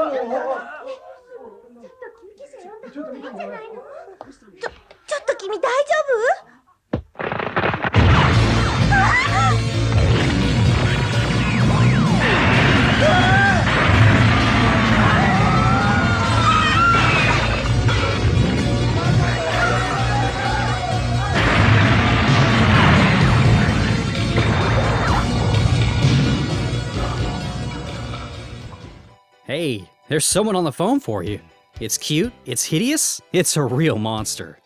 ちょっと君大丈夫？Hey, there's someone on the phone for you. It's cute, it's hideous, it's a real monster.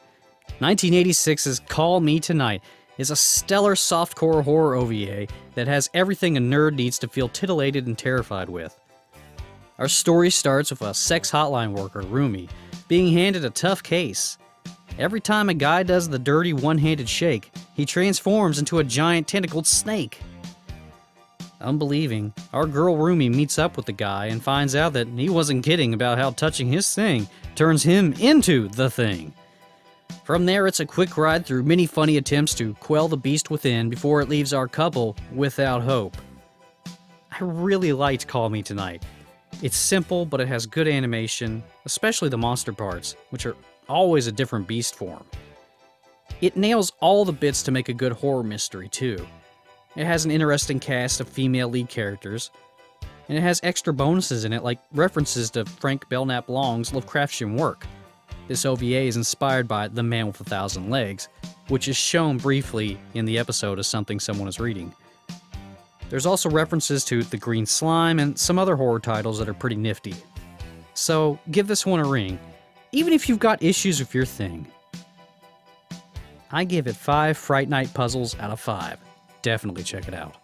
1986's Call Me Tonight is a stellar softcore horror OVA that has everything a nerd needs to feel titillated and terrified with. Our story starts with a sex hotline worker, Rumi, being handed a tough case. Every time a guy does the dirty one handed shake, he transforms into a giant tentacled snake. Unbelieving, our girl Rumi meets up with the guy and finds out that he wasn't kidding about how touching his thing turns him into the thing. From there, it's a quick ride through many funny attempts to quell the beast within before it leaves our couple without hope. I really liked Call Me Tonight. It's simple, but it has good animation, especially the monster parts, which are always a different beast form. It nails all the bits to make a good horror mystery, too. It has an interesting cast of female lead characters, and it has extra bonuses in it like references to Frank Belknap Long's Lovecraftian work. This OVA is inspired by The Man with a Thousand Legs, which is shown briefly in the episode as something someone is reading. There's also references to The Green Slime and some other horror titles that are pretty nifty. So give this one a ring, even if you've got issues with your thing. I give it 5 Fright Night puzzles out of 5 definitely check it out.